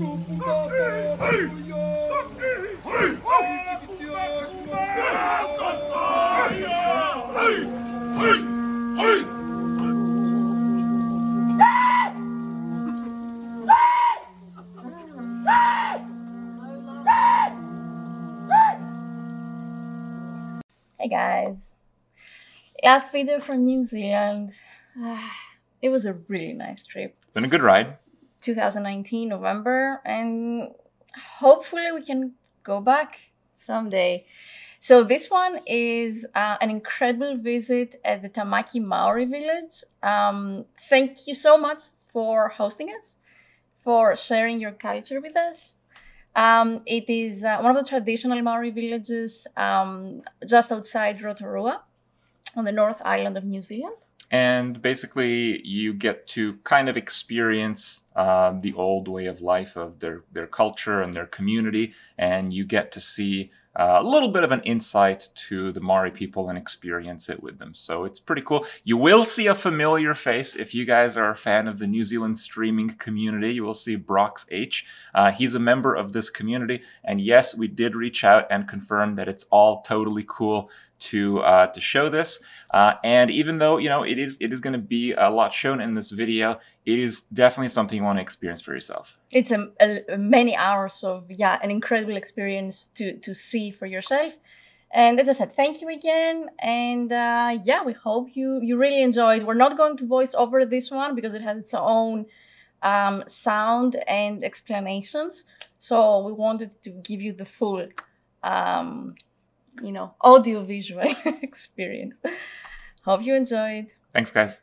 Hey guys. Last video from New Zealand. It was a really nice trip. Been a good ride. 2019 November, and hopefully we can go back someday. So this one is uh, an incredible visit at the Tamaki Maori village. Um, thank you so much for hosting us, for sharing your culture with us. Um, it is uh, one of the traditional Maori villages um, just outside Rotorua on the North Island of New Zealand. And basically, you get to kind of experience uh, the old way of life of their, their culture and their community, and you get to see uh, a little bit of an insight to the Maori people and experience it with them. So it's pretty cool. You will see a familiar face if you guys are a fan of the New Zealand streaming community. You will see Brox H. Uh, he's a member of this community, and yes, we did reach out and confirm that it's all totally cool to uh, to show this. Uh, and even though you know it is it is going to be a lot shown in this video, it is definitely something you want to experience for yourself. It's a, a, many hours of yeah an incredible experience to to see for yourself. And as I said, thank you again. And uh, yeah, we hope you you really enjoyed. We're not going to voice over this one because it has its own um, sound and explanations. So we wanted to give you the full um, you know, audio visual experience. Hope you enjoyed. Thanks, guys.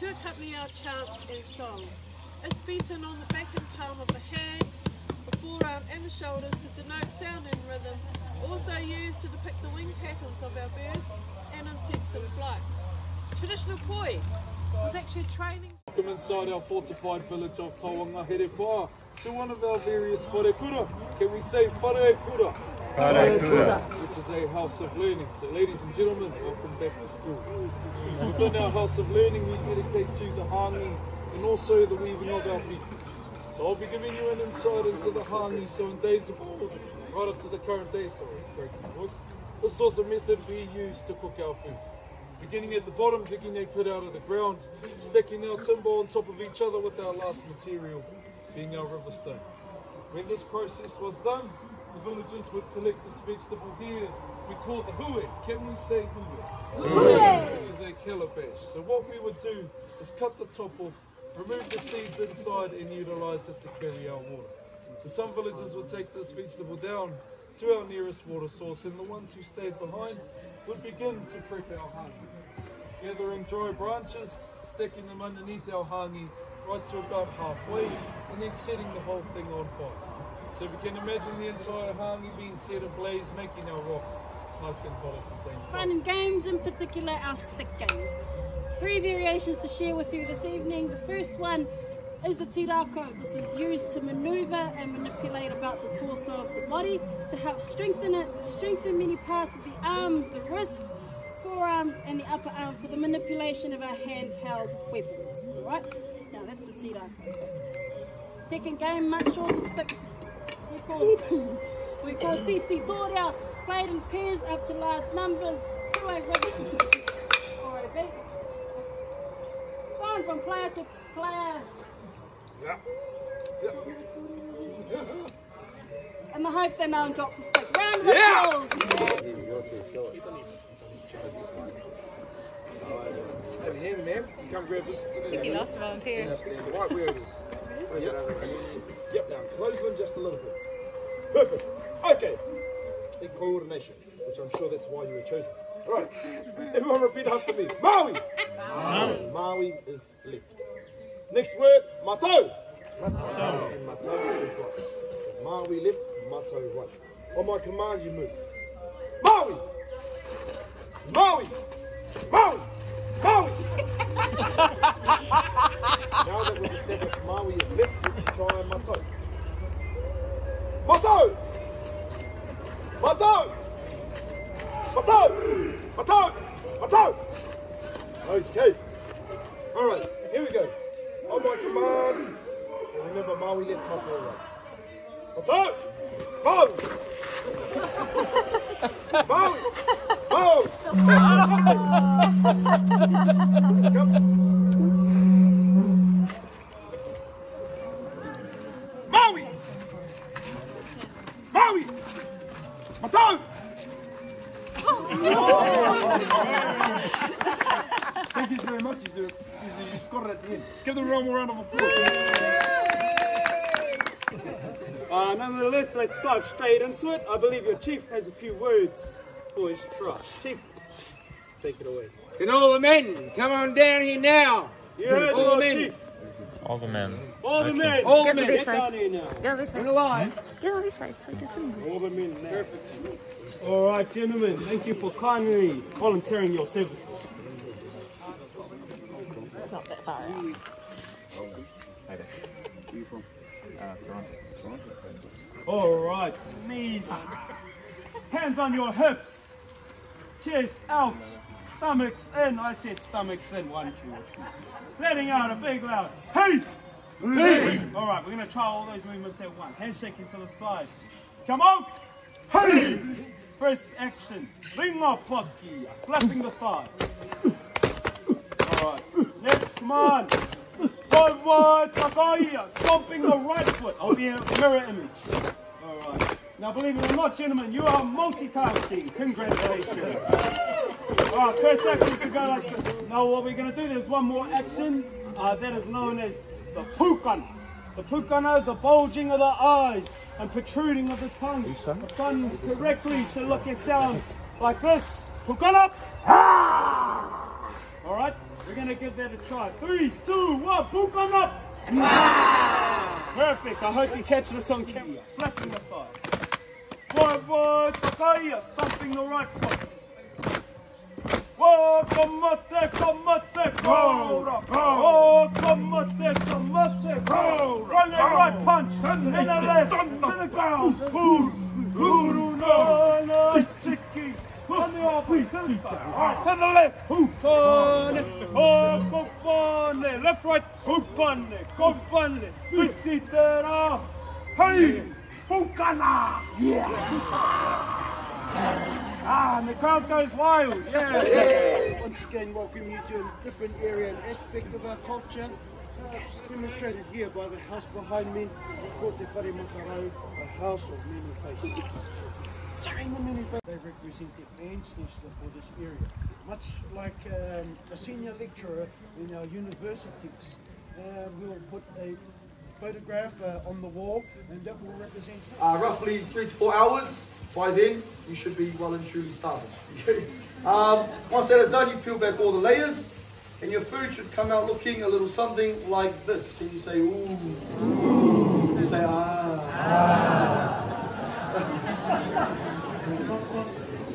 To accompany our chants and songs. It's beaten on the back and palm of the hand, the forearm and the shoulders to denote sound and rhythm, also used to depict the wing patterns of our birds and insects in flight. Traditional poi was actually training. Welcome inside our fortified village of Tawanga Herepa to one of our various wharekura. Can we say wharekura? Wharekura. Which is a house of learning. So ladies and gentlemen, welcome back to school. Within our house of learning we dedicate to the hangi and also the weaving of our people. So I'll be giving you an insight into the hangi. So in days of old, right up to the current day, sorry, voice. This was a method we used to cook our food. Beginning at the bottom, digging a pit out of the ground, stacking our timber on top of each other with our last material, being our river stone. When this process was done, the villagers would collect this vegetable here. We call it hue. Can we say hue? Hue! Which is a calabash. So what we would do is cut the top off, remove the seeds inside and utilise it to carry our water. So some villagers would take this vegetable down to our nearest water source and the ones who stayed behind would begin to prep our hangi. Gathering dry branches, sticking them underneath our hangi right to about halfway and then setting the whole thing on fire. So if you can imagine the entire hangi being set ablaze, making our rocks nice and hot at the same time. Fun and games, in particular our stick games. Three variations to share with you this evening. The first one is the tirako. This is used to maneuver and manipulate about the torso of the body to help strengthen it, strengthen many parts of the arms, the wrist, forearms and the upper arm for the manipulation of our handheld weapons. Alright? Now that's the tirako. Second game, much shorter sticks. We call we call Titi Torea, played in pairs up to large numbers, two-way rhythm or a beat. Going from player to player. Yeah. yeah. And the hopes that no one drops a stick. Round of applause. Over here, ma'am. Come grab this. He lost a volunteer. Stand right where it is. Yep. Yep, now close them just a little bit. Perfect. Okay. Big coordination, which I'm sure that's why you were chosen. All right. Everyone repeat after me. Maui. Maui. Maui is left. Next word, matau. Matau. And matau is right. So Maui left, matau right. On my command, you move. Maui. Maui. Maui. Maui. now that we've established Maui is left, let's try matau. Matau. Matau. Matau. Matau. Matau. Okay. All right. Here we go. On my command. And remember, Maui left Matau right. Matau. Maui. Maui. Maui. Maui. Matau. Thank you very much. He's a, he's a, he's got it at the end. Give them a round round of applause. Uh, nonetheless, let's dive straight into it. I believe your chief has a few words for his tribe. Chief, take it away. Can all the men come on down here now? You heard All your men. chief. All the men. All the men. All Get the to men. this Get down side. here now. Get on this And side. alive. Get on this side so I can film. All the men now. Perfect. All right, gentlemen. Thank you for kindly volunteering your services. It's not that far out. Where you from? Uh, Trent. All right, knees. Hands on your hips. Chest out. Stomachs in. I said stomachs in. One, two, three. Letting out a big loud. Hey! All right, we're going to try all those movements at once. Handshaking to the side. Come on! Hey! First action. Ringa paki. Slapping the thighs. All right. Next, come on. One word, Takahia, stomping the right foot. I'll be a mirror image. All right. Now, believe it or not, gentlemen, you are multitasking. Congratulations. All right, first action to go like this. Now, what we're going to do, there's one more action uh, that is known as the pukana. The pukana is the bulging of the eyes and protruding of the tongue. If done correctly, to look and sound like this. Pukana. All right, we're gonna give that a try. Three, two, one, up. Perfect. I hope you catch this on camera. Slapping the thigh. One, Takahia, stomping the right foot. Whoa, combate, combate, go! Oh, combate, combate, go! Run the right punch, and the left, to the ground. Guru, no, no, tiki. On the off, to the side. To the left. Hoopane, oh, compane. Left, right, hoopane, compane. Fitsitera. Hey, Fukana. Ah, and the crowd goes wild. Yeah. yeah. Once again, welcome you to a different area and aspect of our culture, uh, demonstrated here by the house behind me, called the Whare Makarau, a house of many faces. Taring many faces, they represent the ancestor for this area. Much like um, a senior lecturer in our universities, uh, we'll put a photograph uh, on the wall and that will represent uh, roughly three to four hours. By then, you should be well and truly starved. um, once that is done, you peel back all the layers, and your food should come out looking a little something like this. Can you say ooh? ooh. You say ah.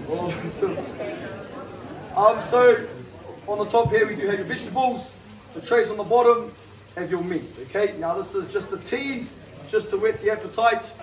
um, so on the top here we do have your vegetables, the trays on the bottom have your meat, okay? Now this is just a tease, just to whet the appetite.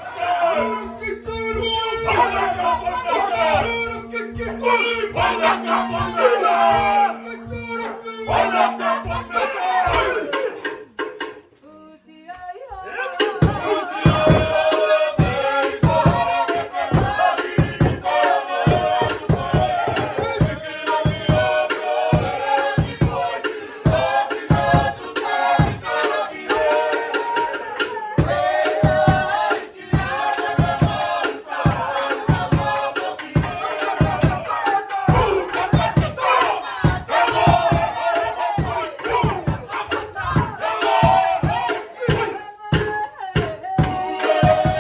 So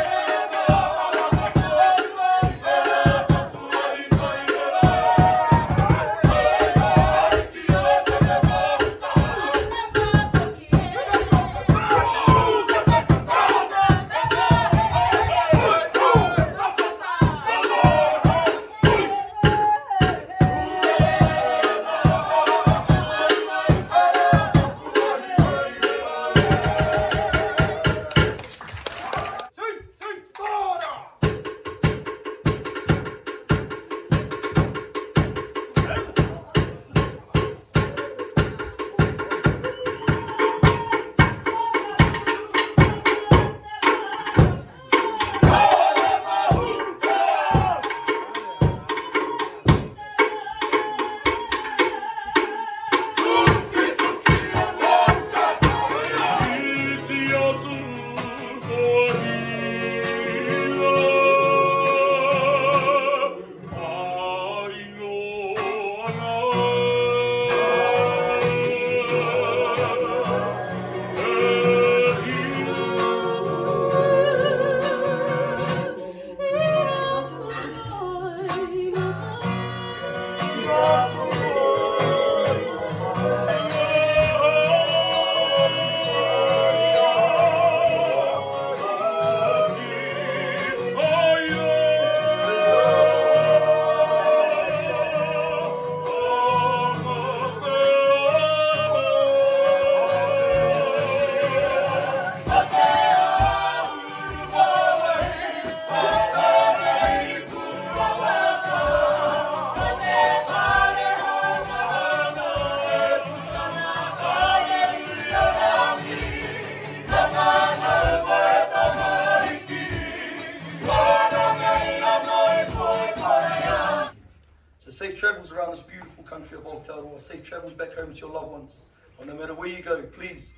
back home to your loved ones. Or no matter where you go, please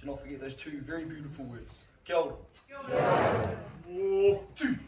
do not forget those two very beautiful words. Kia ora. Kia ora. One, two, koki atu. Where?